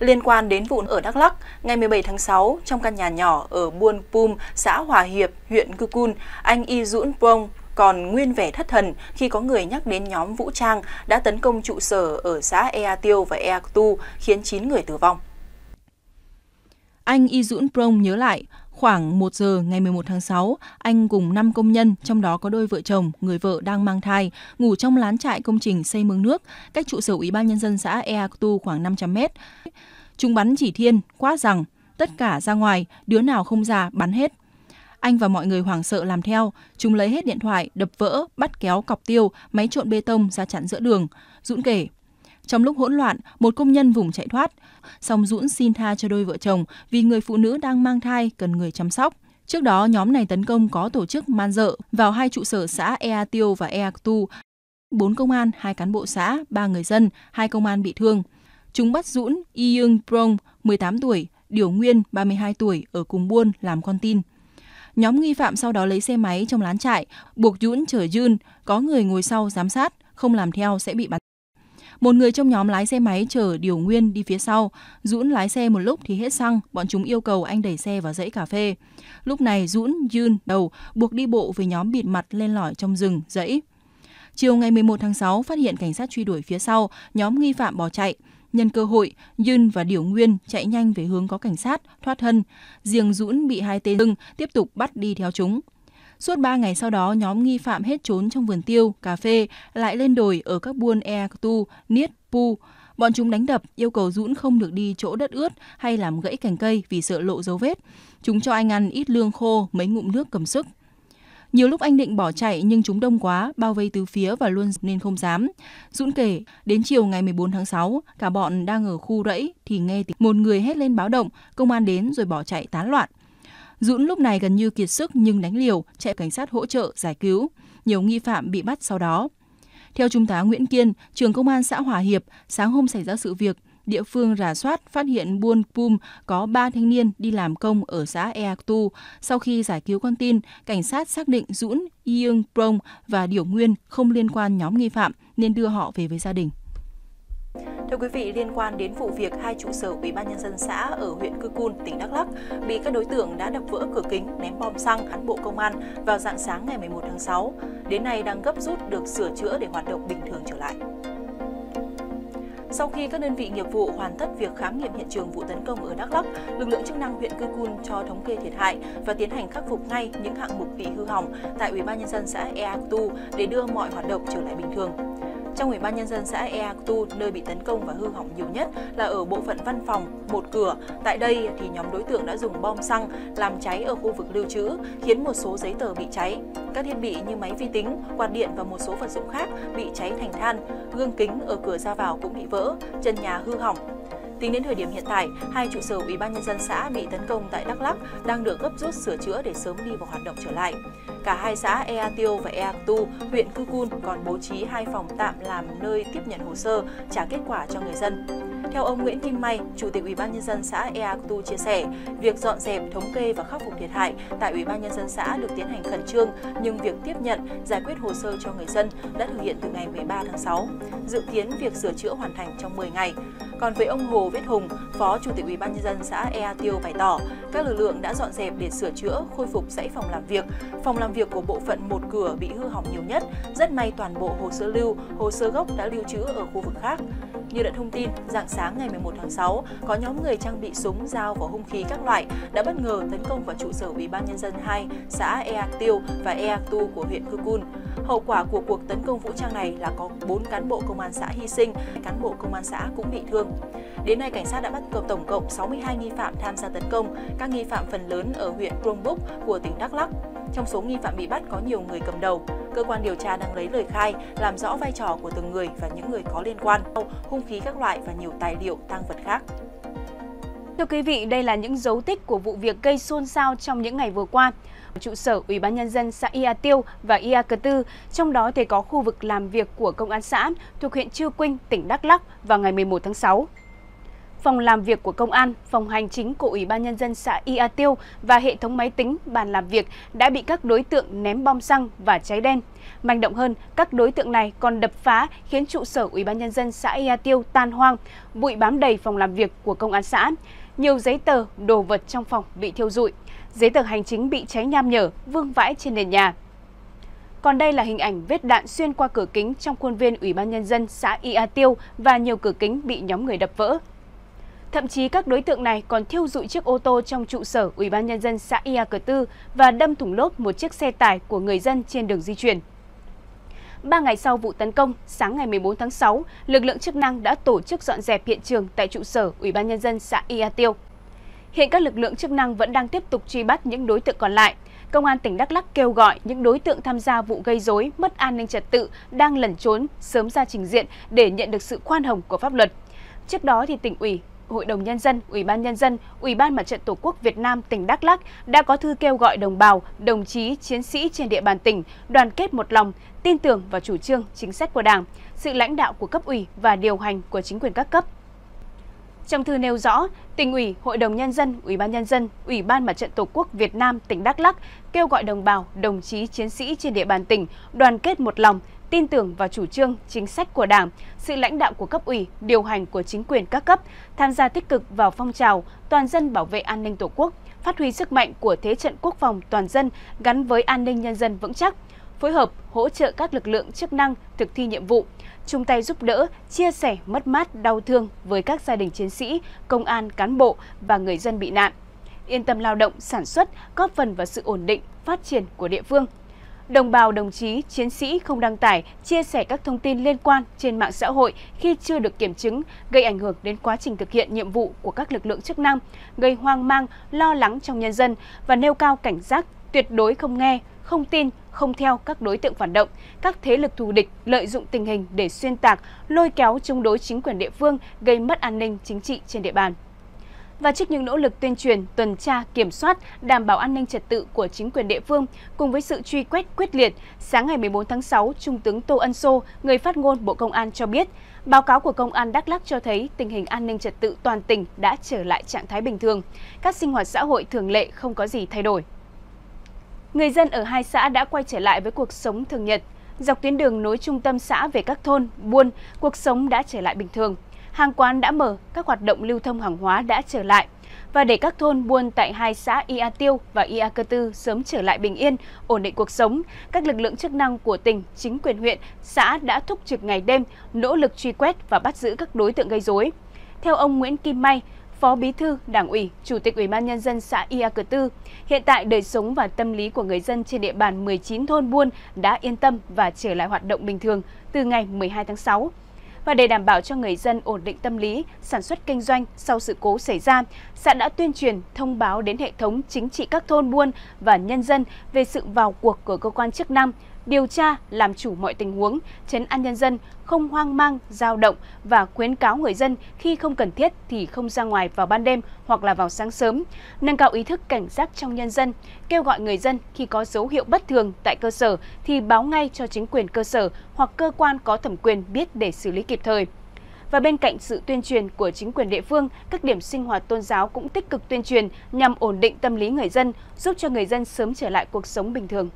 Liên quan đến vụ ở Đắk Lắk, ngày 17 tháng 6, trong căn nhà nhỏ ở Buôn Pum, xã Hòa Hiệp, huyện Cư Cun, anh Y Dũng Prong còn nguyên vẻ thất thần khi có người nhắc đến nhóm vũ trang đã tấn công trụ sở ở xã Ea Tiêu và Ea Tu, khiến 9 người tử vong. Anh Y Dũng Prong nhớ lại, Khoảng 1 giờ ngày 11 tháng 6, anh cùng 5 công nhân, trong đó có đôi vợ chồng, người vợ đang mang thai, ngủ trong lán trại công trình xây mương nước, cách trụ sở Ủy ban Nhân dân xã Ea Tu khoảng 500 mét. Chúng bắn chỉ thiên, quát rằng, tất cả ra ngoài, đứa nào không ra, bắn hết. Anh và mọi người hoảng sợ làm theo, chúng lấy hết điện thoại, đập vỡ, bắt kéo cọc tiêu, máy trộn bê tông ra chặn giữa đường. Dũng kể, trong lúc hỗn loạn, một công nhân vùng chạy thoát. Song Dũng xin tha cho đôi vợ chồng vì người phụ nữ đang mang thai cần người chăm sóc. Trước đó, nhóm này tấn công có tổ chức man dợ vào hai trụ sở xã Ea Tiêu và Ea Tu. Bốn công an, hai cán bộ xã, ba người dân, hai công an bị thương. Chúng bắt Dũng Y Yung Prong, 18 tuổi, Điều Nguyên, 32 tuổi, ở cùng buôn làm con tin. Nhóm nghi phạm sau đó lấy xe máy trong lán trại, buộc Dũng chở Jun, có người ngồi sau giám sát, không làm theo sẽ bị bắn. Một người trong nhóm lái xe máy chở Điều Nguyên đi phía sau. Dũng lái xe một lúc thì hết xăng, bọn chúng yêu cầu anh đẩy xe vào dãy cà phê. Lúc này Dũng, Yun, đầu buộc đi bộ với nhóm bịt mặt lên lỏi trong rừng, dãy. Chiều ngày 11 tháng 6, phát hiện cảnh sát truy đuổi phía sau, nhóm nghi phạm bỏ chạy. Nhân cơ hội, Yun và Điểu Nguyên chạy nhanh về hướng có cảnh sát, thoát thân. Riêng Dũng bị hai tên dưng tiếp tục bắt đi theo chúng. Suốt 3 ngày sau đó, nhóm nghi phạm hết trốn trong vườn tiêu, cà phê, lại lên đồi ở các buôn Ea Tu, Niết, Pu. Bọn chúng đánh đập, yêu cầu Dũng không được đi chỗ đất ướt hay làm gãy cành cây vì sợ lộ dấu vết. Chúng cho anh ăn ít lương khô, mấy ngụm nước cầm sức. Nhiều lúc anh định bỏ chạy nhưng chúng đông quá, bao vây từ phía và luôn nên không dám. Dũng kể, đến chiều ngày 14 tháng 6, cả bọn đang ở khu rẫy thì nghe tiếng một người hét lên báo động, công an đến rồi bỏ chạy tán loạn. Dũng lúc này gần như kiệt sức nhưng đánh liều, chạy cảnh sát hỗ trợ giải cứu. Nhiều nghi phạm bị bắt sau đó. Theo Trung tá Nguyễn Kiên, trưởng công an xã Hòa Hiệp, sáng hôm xảy ra sự việc, địa phương rà soát phát hiện Buôn Pum có 3 thanh niên đi làm công ở xã Eak Tu. Sau khi giải cứu con tin, cảnh sát xác định Dũng, Yương Prong và Điểu Nguyên không liên quan nhóm nghi phạm nên đưa họ về với gia đình. Thưa quý vị, liên quan đến vụ việc hai trụ sở Ủy ban nhân dân xã ở huyện Cư Cun, tỉnh Đắk Lắk bị các đối tượng đã đập vỡ cửa kính, ném bom xăng cán bộ công an vào dạng sáng ngày 11 tháng 6, đến nay đang gấp rút được sửa chữa để hoạt động bình thường trở lại. Sau khi các đơn vị nghiệp vụ hoàn tất việc khám nghiệm hiện trường vụ tấn công ở Đắk Lắk, lực lượng chức năng huyện Cư Cun cho thống kê thiệt hại và tiến hành khắc phục ngay những hạng mục bị hư hỏng tại Ủy ban nhân dân xã Ea Tu để đưa mọi hoạt động trở lại bình thường. Trong Ủy ban nhân dân xã Ea Tu, nơi bị tấn công và hư hỏng nhiều nhất là ở bộ phận văn phòng, một cửa. Tại đây thì nhóm đối tượng đã dùng bom xăng làm cháy ở khu vực lưu trữ, khiến một số giấy tờ bị cháy. Các thiết bị như máy vi tính, quạt điện và một số vật dụng khác bị cháy thành than. Gương kính ở cửa ra vào cũng bị vỡ, chân nhà hư hỏng, Tính đến thời điểm hiện tại, hai trụ sở Ủy ban nhân dân xã bị tấn công tại Đắk Lắk đang được gấp rút sửa chữa để sớm đi vào hoạt động trở lại. Cả hai xã Ea Tiêu và Ea Tu, huyện Cư Cun còn bố trí hai phòng tạm làm nơi tiếp nhận hồ sơ, trả kết quả cho người dân. Theo ông Nguyễn Kim May, Chủ tịch Ủy ban nhân dân xã Ea Tu chia sẻ, việc dọn dẹp, thống kê và khắc phục thiệt hại tại Ủy ban nhân dân xã được tiến hành khẩn trương, nhưng việc tiếp nhận, giải quyết hồ sơ cho người dân đã thực hiện từ ngày 13 tháng 6. Dự kiến việc sửa chữa hoàn thành trong 10 ngày. Còn với ông Hồ Viết Hùng, Phó Chủ tịch Ủy ban nhân dân xã Ea Tiêu bày tỏ, các lực lượng đã dọn dẹp để sửa chữa, khôi phục dãy phòng làm việc. Phòng làm việc của bộ phận một cửa bị hư hỏng nhiều nhất, rất may toàn bộ hồ sơ lưu, hồ sơ gốc đã lưu trữ ở khu vực khác. Như đã thông tin, dạng sáng ngày 11 tháng 6, có nhóm người trang bị súng, dao và hung khí các loại đã bất ngờ tấn công vào trụ sở Ủy ban nhân dân 2 xã Ea Tiêu và Ea Tu của huyện Cư Cun. Hậu quả của cuộc tấn công vũ trang này là có 4 cán bộ công an xã hy sinh, cán bộ công an xã cũng bị thương. Đến nay, cảnh sát đã bắt cầm tổng cộng 62 nghi phạm tham gia tấn công, các nghi phạm phần lớn ở huyện Crongbuk của tỉnh Đắk Lắk. Trong số nghi phạm bị bắt có nhiều người cầm đầu. Cơ quan điều tra đang lấy lời khai, làm rõ vai trò của từng người và những người có liên quan, hung khí các loại và nhiều tài liệu, tăng vật khác. Thưa quý vị, đây là những dấu tích của vụ việc gây xôn xao trong những ngày vừa qua. Trụ sở Ủy ban Nhân dân xã Ia Tiêu và Ia Cờ Tư, trong đó thì có khu vực làm việc của Công an xã thuộc huyện Chư Quynh, tỉnh Đắk Lắk vào ngày 11 tháng 6 phòng làm việc của công an, phòng hành chính của Ủy ban Nhân dân xã Ia Tiêu và hệ thống máy tính, bàn làm việc đã bị các đối tượng ném bom xăng và cháy đen. Manh động hơn, các đối tượng này còn đập phá khiến trụ sở Ủy ban Nhân dân xã Ia Tiêu tan hoang, bụi bám đầy phòng làm việc của công an xã. Nhiều giấy tờ, đồ vật trong phòng bị thiêu rụi. Giấy tờ hành chính bị cháy nham nhở, vương vãi trên nền nhà. Còn đây là hình ảnh vết đạn xuyên qua cửa kính trong khuôn viên Ủy ban Nhân dân xã Ia Tiêu và nhiều cửa kính bị nhóm người đập vỡ. Thậm chí các đối tượng này còn thiêu dụi chiếc ô tô trong trụ sở Ủy ban Nhân dân xã Ia Cờ Tư và đâm thủng lốp một chiếc xe tải của người dân trên đường di chuyển. Ba ngày sau vụ tấn công, sáng ngày 14 tháng 6, lực lượng chức năng đã tổ chức dọn dẹp hiện trường tại trụ sở Ủy ban Nhân dân xã Ia Tiêu. Hiện các lực lượng chức năng vẫn đang tiếp tục truy bắt những đối tượng còn lại. Công an tỉnh Đắk Lắk kêu gọi những đối tượng tham gia vụ gây rối, mất an ninh trật tự đang lẩn trốn sớm ra trình diện để nhận được sự khoan hồng của pháp luật. Trước đó thì tỉnh ủy, Hội đồng Nhân dân, Ủy ban Nhân dân, Ủy ban Mặt trận Tổ quốc Việt Nam tỉnh Đắk Lắc đã có thư kêu gọi đồng bào, đồng chí, chiến sĩ trên địa bàn tỉnh đoàn kết một lòng, tin tưởng vào chủ trương, chính sách của Đảng, sự lãnh đạo của cấp ủy và điều hành của chính quyền các cấp. Trong thư nêu rõ, tỉnh ủy, Hội đồng Nhân dân, Ủy ban Nhân dân, Ủy ban Mặt trận Tổ quốc Việt Nam tỉnh Đắk Lắk kêu gọi đồng bào, đồng chí, chiến sĩ trên địa bàn tỉnh đoàn kết một lòng, tin tưởng vào chủ trương, chính sách của Đảng, sự lãnh đạo của cấp ủy, điều hành của chính quyền các cấp, tham gia tích cực vào phong trào toàn dân bảo vệ an ninh Tổ quốc, phát huy sức mạnh của thế trận quốc phòng toàn dân gắn với an ninh nhân dân vững chắc, phối hợp hỗ trợ các lực lượng chức năng thực thi nhiệm vụ, chung tay giúp đỡ, chia sẻ mất mát đau thương với các gia đình chiến sĩ, công an, cán bộ và người dân bị nạn. Yên tâm lao động, sản xuất, góp phần vào sự ổn định, phát triển của địa phương – đồng bào đồng chí, chiến sĩ không đăng tải, chia sẻ các thông tin liên quan trên mạng xã hội khi chưa được kiểm chứng, gây ảnh hưởng đến quá trình thực hiện nhiệm vụ của các lực lượng chức năng, gây hoang mang, lo lắng trong nhân dân và nêu cao cảnh giác, tuyệt đối không nghe, không tin, không theo các đối tượng phản động, các thế lực thù địch lợi dụng tình hình để xuyên tạc, lôi kéo chống đối chính quyền địa phương, gây mất an ninh chính trị trên địa bàn và trước những nỗ lực tuyên truyền, tuần tra, kiểm soát, đảm bảo an ninh trật tự của chính quyền địa phương, cùng với sự truy quét quyết liệt, sáng ngày 14 tháng 6, Trung tướng Tô Ân Sô, người phát ngôn Bộ Công an cho biết, báo cáo của Công an Đắk Lắk cho thấy tình hình an ninh trật tự toàn tỉnh đã trở lại trạng thái bình thường, các sinh hoạt xã hội thường lệ không có gì thay đổi. Người dân ở hai xã đã quay trở lại với cuộc sống thường nhật. Dọc tuyến đường nối trung tâm xã về các thôn, buôn, cuộc sống đã trở lại bình thường hàng quán đã mở, các hoạt động lưu thông hàng hóa đã trở lại. Và để các thôn buôn tại hai xã Ia Tiêu và Ia Cơ Tư sớm trở lại bình yên, ổn định cuộc sống, các lực lượng chức năng của tỉnh, chính quyền huyện, xã đã thúc trực ngày đêm, nỗ lực truy quét và bắt giữ các đối tượng gây rối. Theo ông Nguyễn Kim May, Phó Bí thư, Đảng ủy, Chủ tịch Ủy ban nhân dân xã Ia Cờ Tư, hiện tại đời sống và tâm lý của người dân trên địa bàn 19 thôn buôn đã yên tâm và trở lại hoạt động bình thường từ ngày 12 tháng 6 và để đảm bảo cho người dân ổn định tâm lý, sản xuất kinh doanh sau sự cố xảy ra, xã đã tuyên truyền thông báo đến hệ thống chính trị các thôn buôn và nhân dân về sự vào cuộc của cơ quan chức năng điều tra, làm chủ mọi tình huống, chấn an nhân dân, không hoang mang, dao động và khuyến cáo người dân khi không cần thiết thì không ra ngoài vào ban đêm hoặc là vào sáng sớm, nâng cao ý thức cảnh giác trong nhân dân, kêu gọi người dân khi có dấu hiệu bất thường tại cơ sở thì báo ngay cho chính quyền cơ sở hoặc cơ quan có thẩm quyền biết để xử lý kịp thời. Và bên cạnh sự tuyên truyền của chính quyền địa phương, các điểm sinh hoạt tôn giáo cũng tích cực tuyên truyền nhằm ổn định tâm lý người dân, giúp cho người dân sớm trở lại cuộc sống bình thường.